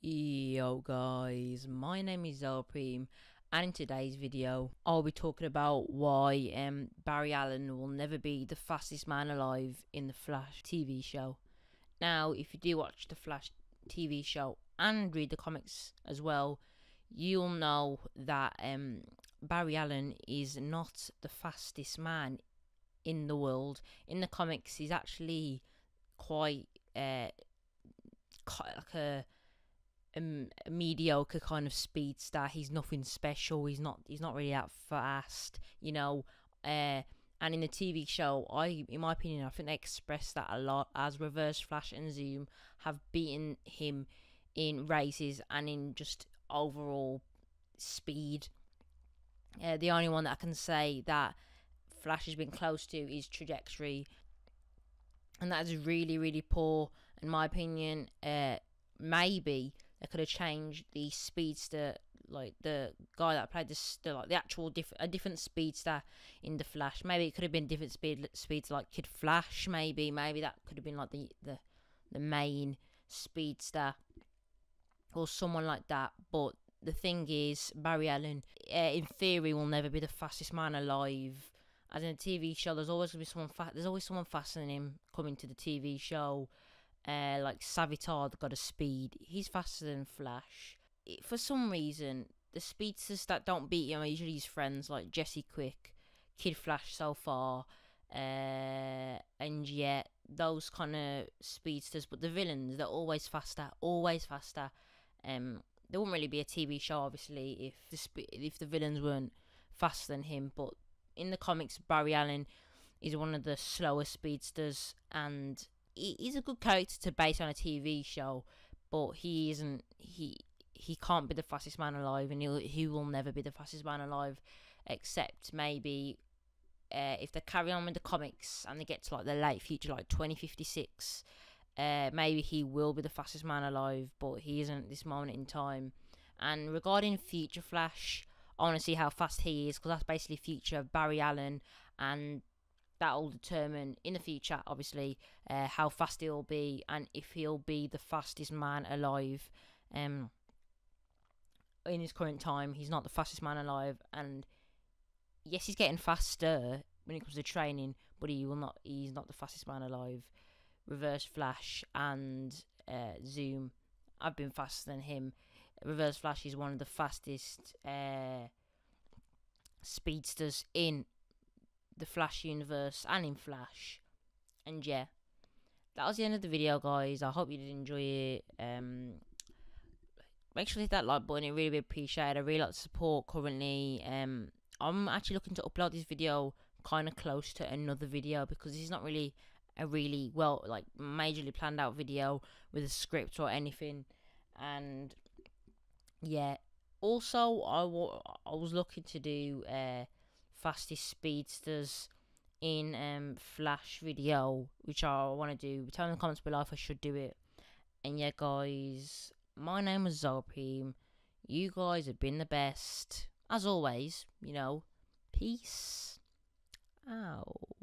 Yo guys, my name is Zopreme and in today's video I'll be talking about why um, Barry Allen will never be the fastest man alive in the Flash TV show. Now if you do watch the Flash TV show and read the comics as well, you'll know that um, Barry Allen is not the fastest man in the world. In the comics he's actually quite uh, like a mediocre kind of speedster. He's nothing special. He's not. He's not really that fast. You know. Uh, and in the TV show, I, in my opinion, I think they express that a lot. As Reverse Flash and Zoom have beaten him in races and in just overall speed. Uh, the only one that I can say that Flash has been close to is trajectory, and that is really, really poor, in my opinion. Uh, maybe they could have changed the speedster, like the guy that played this, the like the actual different a different speedster in the Flash. Maybe it could have been different speed speeds like Kid Flash. Maybe maybe that could have been like the the the main speedster or someone like that. But the thing is, Barry Allen, uh, in theory, will never be the fastest man alive. As in a TV show, there's always gonna be someone fa- there's always someone faster than him coming to the TV show uh, like Savitar got a speed. He's faster than Flash. It, for some reason, the speedsters that don't beat him are usually his friends like Jesse Quick, Kid Flash so far, uh, and yet those kind of speedsters. But the villains, they're always faster, always faster. Um, there wouldn't really be a TV show, obviously, if the if the villains weren't faster than him. But in the comics, Barry Allen is one of the slower speedsters, and he's a good character to base on a TV show, but he isn't. He he can't be the fastest man alive, and he he will never be the fastest man alive, except maybe uh, if they carry on with the comics and they get to like the late future, like twenty fifty six. Uh, maybe he will be the fastest man alive, but he isn't at this moment in time. And regarding Future Flash, I want to see how fast he is because that's basically future of Barry Allen, and that will determine in the future, obviously, uh, how fast he'll be and if he'll be the fastest man alive. Um, in his current time, he's not the fastest man alive, and yes, he's getting faster when it comes to training, but he will not. He's not the fastest man alive. Reverse Flash and uh, Zoom, I've been faster than him. Reverse Flash is one of the fastest uh, speedsters in the Flash universe and in Flash. And yeah, that was the end of the video, guys. I hope you did enjoy it. Um, make sure to hit that like button. It really, really appreciate it. I really like support currently. Um, I'm actually looking to upload this video kind of close to another video because this is not really a really well, like majorly planned out video with a script or anything. And yeah, also I, I was looking to do. Uh, fastest speedsters in um, Flash video, which I want to do. Tell me in the comments below if I should do it. And yeah, guys, my name is Zopreme. You guys have been the best. As always, you know, peace out.